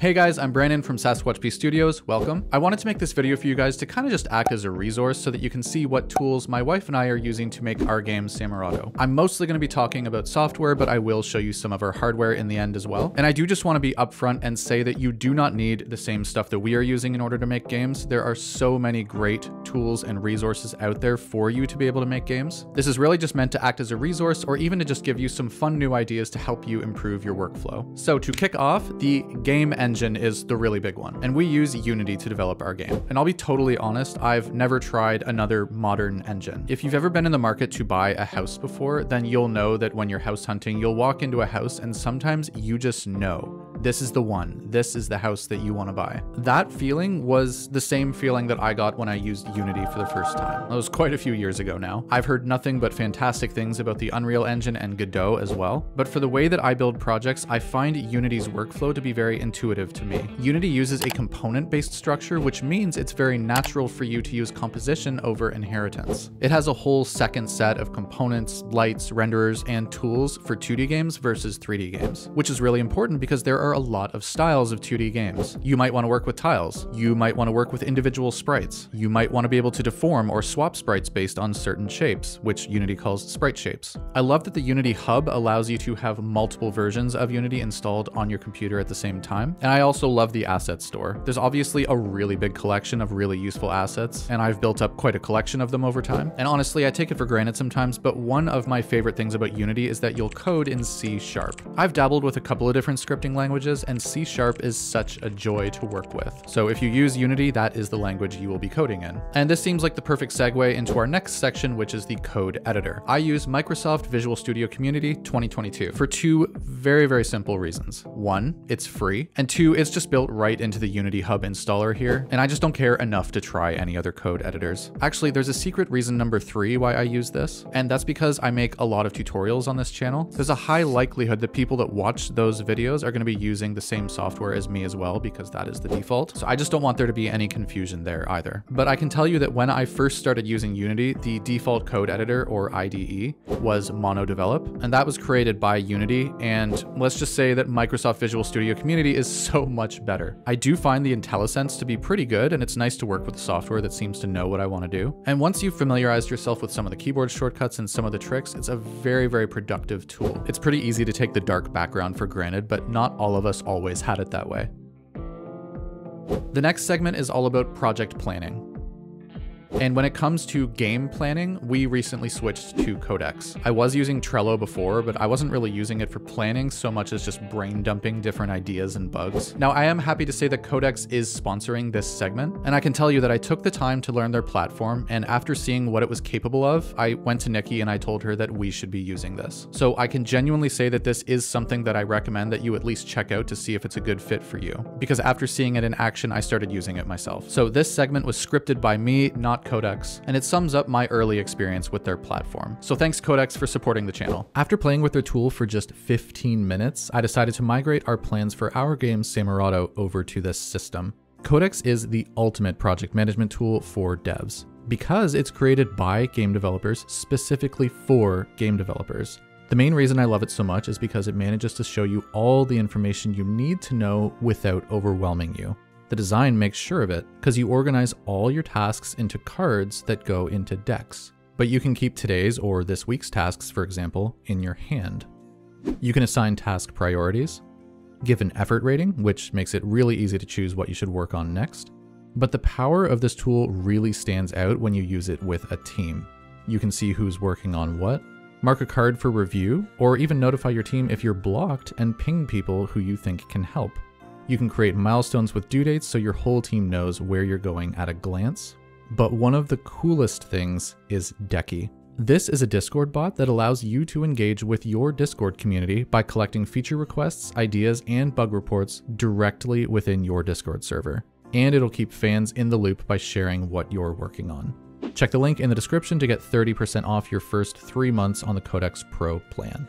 Hey guys, I'm Brandon from Sasquatch B Studios. Welcome. I wanted to make this video for you guys to kind of just act as a resource so that you can see what tools my wife and I are using to make our game Samurado. I'm mostly going to be talking about software, but I will show you some of our hardware in the end as well. And I do just want to be upfront and say that you do not need the same stuff that we are using in order to make games. There are so many great tools and resources out there for you to be able to make games. This is really just meant to act as a resource or even to just give you some fun new ideas to help you improve your workflow. So to kick off, the game engine is the really big one, and we use Unity to develop our game. And I'll be totally honest, I've never tried another modern engine. If you've ever been in the market to buy a house before, then you'll know that when you're house hunting, you'll walk into a house and sometimes you just know this is the one. This is the house that you want to buy. That feeling was the same feeling that I got when I used Unity for the first time. That was quite a few years ago now. I've heard nothing but fantastic things about the Unreal Engine and Godot as well, but for the way that I build projects, I find Unity's workflow to be very intuitive to me. Unity uses a component-based structure, which means it's very natural for you to use composition over inheritance. It has a whole second set of components, lights, renderers, and tools for 2D games versus 3D games, which is really important because there are are a lot of styles of 2D games. You might want to work with tiles. You might want to work with individual sprites. You might want to be able to deform or swap sprites based on certain shapes, which Unity calls sprite shapes. I love that the Unity Hub allows you to have multiple versions of Unity installed on your computer at the same time. And I also love the asset store. There's obviously a really big collection of really useful assets, and I've built up quite a collection of them over time. And honestly, I take it for granted sometimes, but one of my favorite things about Unity is that you'll code in C Sharp. I've dabbled with a couple of different scripting languages languages, and C Sharp is such a joy to work with. So if you use Unity, that is the language you will be coding in. And this seems like the perfect segue into our next section, which is the code editor. I use Microsoft Visual Studio Community 2022 for two very, very simple reasons. One, it's free, and two, it's just built right into the Unity Hub installer here, and I just don't care enough to try any other code editors. Actually, there's a secret reason number three why I use this, and that's because I make a lot of tutorials on this channel. There's a high likelihood that people that watch those videos are going to be using the same software as me as well because that is the default. So I just don't want there to be any confusion there either. But I can tell you that when I first started using Unity, the default code editor or IDE was MonoDevelop, and that was created by Unity. And let's just say that Microsoft Visual Studio Community is so much better. I do find the IntelliSense to be pretty good, and it's nice to work with software that seems to know what I want to do. And once you've familiarized yourself with some of the keyboard shortcuts and some of the tricks, it's a very, very productive tool. It's pretty easy to take the dark background for granted, but not all of us always had it that way. The next segment is all about project planning. And when it comes to game planning, we recently switched to Codecks. I was using Trello before, but I wasn't really using it for planning so much as just brain dumping different ideas and bugs. Now, I am happy to say that Codecks is sponsoring this segment, and I can tell you that I took the time to learn their platform, and after seeing what it was capable of, I went to Nikki and I told her that we should be using this. So I can genuinely say that this is something that I recommend that you at least check out to see if it's a good fit for you. Because after seeing it in action, I started using it myself. So this segment was scripted by me, not Codecks, and it sums up my early experience with their platform. So thanks Codecks for supporting the channel. After playing with their tool for just 15 minutes, I decided to migrate our plans for our game Samurado over to this system. Codecks is the ultimate project management tool for devs because it's created by game developers specifically for game developers. The main reason I love it so much is because it manages to show you all the information you need to know without overwhelming you. The design makes sure of it because you organize all your tasks into cards that go into decks. But you can keep today's or this week's tasks, for example, in your hand. You can assign task priorities, give an effort rating, which makes it really easy to choose what you should work on next. But the power of this tool really stands out when you use it with a team. You can see who's working on what, mark a card for review, or even notify your team if you're blocked and ping people who you think can help. You can create milestones with due dates so your whole team knows where you're going at a glance. But one of the coolest things is Decky. This is a Discord bot that allows you to engage with your Discord community by collecting feature requests, ideas, and bug reports directly within your Discord server. And it'll keep fans in the loop by sharing what you're working on. Check the link in the description to get 30% off your first three months on the Codecks Pro plan.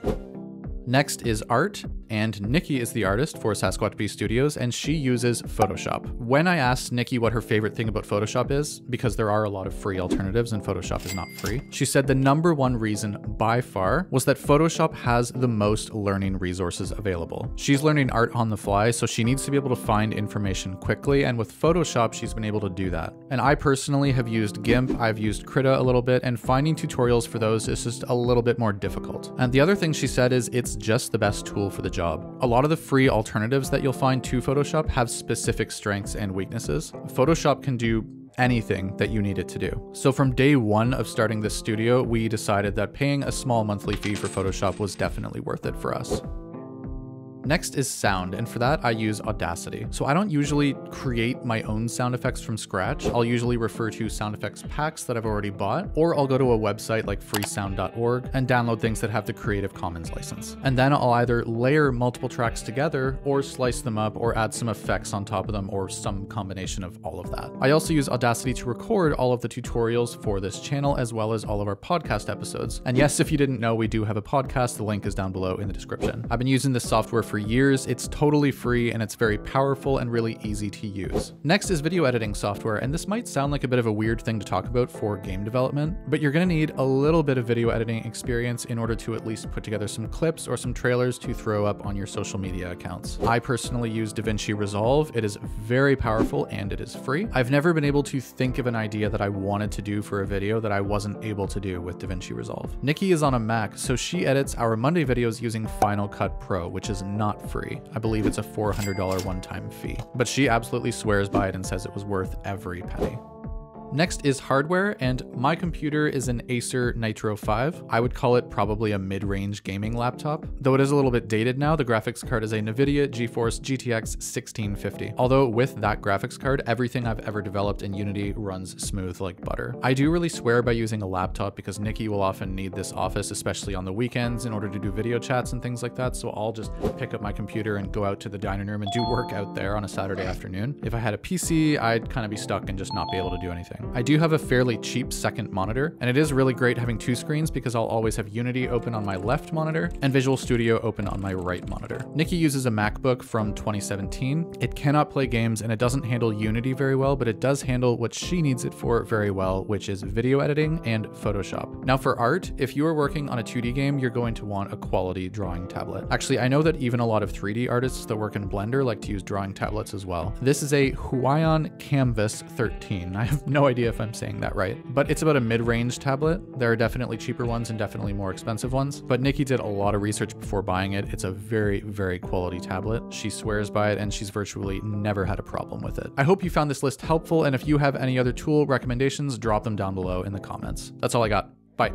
Next is art, and Nikki is the artist for Sasquatch B Studios, and she uses Photoshop. When I asked Nikki what her favorite thing about Photoshop is, because there are a lot of free alternatives and Photoshop is not free, she said the number one reason by far was that Photoshop has the most learning resources available. She's learning art on the fly, so she needs to be able to find information quickly, and with Photoshop, she's been able to do that. And I personally have used GIMP, I've used Krita a little bit, and finding tutorials for those is just a little bit more difficult. And the other thing she said is it's just the best tool for the job. A lot of the free alternatives that you'll find to Photoshop have specific strengths and weaknesses. Photoshop can do anything that you need it to do. So from day one of starting this studio, we decided that paying a small monthly fee for Photoshop was definitely worth it for us. Next is sound, and for that I use Audacity. So I don't usually create my own sound effects from scratch. I'll usually refer to sound effects packs that I've already bought, or I'll go to a website like freesound.org and download things that have the Creative Commons license. And then I'll either layer multiple tracks together or slice them up or add some effects on top of them or some combination of all of that. I also use Audacity to record all of the tutorials for this channel as well as all of our podcast episodes. And yes, if you didn't know, we do have a podcast. The link is down below in the description. I've been using this software for years. It's totally free and it's very powerful and really easy to use. Next is video editing software, and this might sound like a bit of a weird thing to talk about for game development, but you're gonna need a little bit of video editing experience in order to at least put together some clips or some trailers to throw up on your social media accounts. I personally use DaVinci Resolve. It is very powerful and it is free. I've never been able to think of an idea that I wanted to do for a video that I wasn't able to do with DaVinci Resolve. Nikki is on a Mac, so she edits our Monday videos using Final Cut Pro, which is not free. I believe it's a $400 one-time fee. But she absolutely swears by it and says it was worth every penny. Next is hardware, and my computer is an Acer Nitro 5. I would call it probably a mid-range gaming laptop. Though it is a little bit dated now, the graphics card is a NVIDIA GeForce GTX 1650. Although with that graphics card, everything I've ever developed in Unity runs smooth like butter. I do really swear by using a laptop because Nikki will often need this office, especially on the weekends in order to do video chats and things like that, so I'll just pick up my computer and go out to the dining room and do work out there on a Saturday afternoon. If I had a PC, I'd kind of be stuck and just not be able to do anything. I do have a fairly cheap second monitor, and it is really great having two screens because I'll always have Unity open on my left monitor and Visual Studio open on my right monitor. Nikki uses a MacBook from 2017. It cannot play games and it doesn't handle Unity very well, but it does handle what she needs it for very well, which is video editing and Photoshop. Now for art, if you are working on a 2D game, you're going to want a quality drawing tablet. Actually, I know that even a lot of 3D artists that work in Blender like to use drawing tablets as well. This is a Huion Kamvas 13. I have no idea if I'm saying that right, but it's about a mid-range tablet. There are definitely cheaper ones and definitely more expensive ones, but Nikki did a lot of research before buying it. It's a very, very quality tablet. She swears by it and she's virtually never had a problem with it. I hope you found this list helpful, and if you have any other tool recommendations, drop them down below in the comments. That's all I got. Bye.